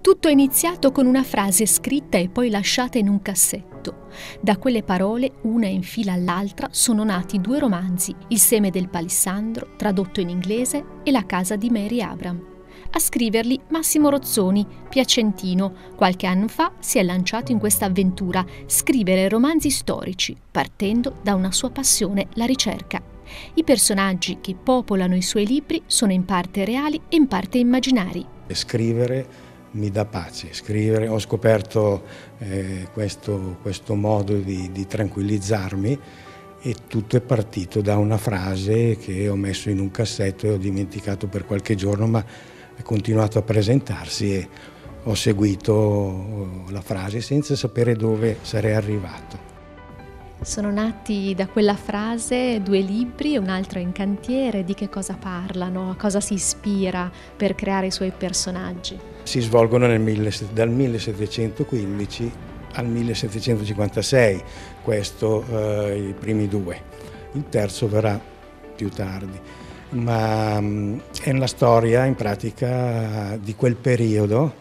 Tutto è iniziato con una frase scritta e poi lasciata in un cassetto. Da quelle parole, una in fila all'altra, sono nati due romanzi, Il seme del palissandro, tradotto in inglese, e La casa di Mary Abram. A scriverli Massimo Rozzoni, piacentino, qualche anno fa si è lanciato in questa avventura, scrivere romanzi storici, partendo da una sua passione, la ricerca. I personaggi che popolano i suoi libri sono in parte reali e in parte immaginari. Scrivere mi dà pace scrivere, ho scoperto eh, questo, questo, modo di, di, tranquillizzarmi e tutto è partito da una frase che ho messo in un cassetto e ho dimenticato per qualche giorno ma è continuato a presentarsi e ho seguito la frase senza sapere dove sarei arrivato. Sono nati da quella frase due libri un altro in cantiere. Di che cosa parlano? A cosa si ispira per creare i suoi personaggi? Si svolgono nel, dal 1715 al 1756, questo eh, i primi due. Il terzo verrà più tardi, ma mh, mm, è la storia in pratica di quel periodo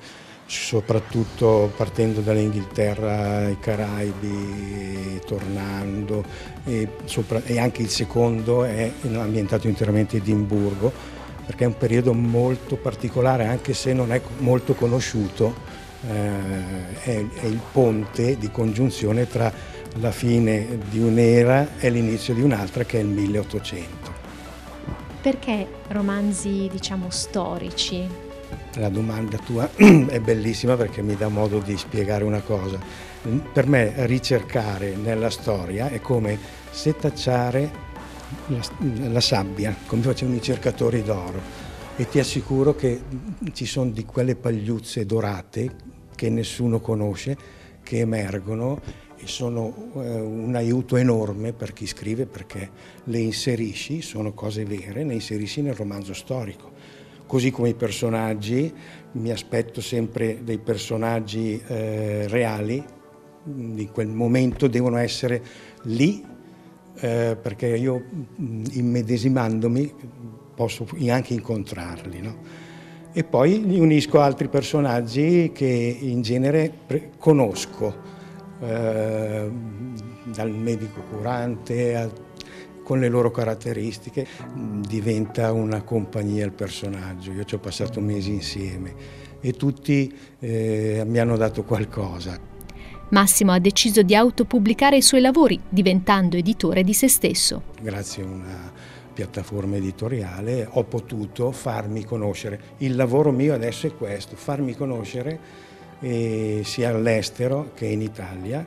soprattutto partendo dall'Inghilterra, i Caraibi, tornando e, sopra, e, anche il secondo è ambientato interamente a Edimburgo perché è un periodo molto particolare anche se non è molto conosciuto, eh, è, è il ponte di congiunzione tra la fine di un'era e l'inizio di un'altra che è il 1800. Perché romanzi diciamo storici? La domanda tua è bellissima perché mi dà modo di spiegare una cosa. Per me ricercare nella storia è come setacciare la, la sabbia, come facevano i cercatori d'oro. E ti assicuro che ci sono di quelle pagliuzze dorate che nessuno conosce, che emergono e sono eh, un aiuto enorme per chi scrive perché le inserisci, sono cose vere, le inserisci nel romanzo storico così come i personaggi, mi aspetto sempre dei personaggi eh, reali, di quel momento devono essere lì, eh, perché io immedesimandomi posso anche incontrarli. No? E poi li unisco a altri personaggi che in genere conosco, eh, dal medico curante al con le loro caratteristiche diventa una compagnia il personaggio. Io ci ho passato mesi insieme e tutti eh, mi hanno dato qualcosa. Massimo ha deciso di autopubblicare i suoi lavori, diventando editore di se stesso. Grazie a una piattaforma editoriale ho potuto farmi conoscere. Il lavoro mio adesso è questo, farmi conoscere eh, sia all'estero che in Italia.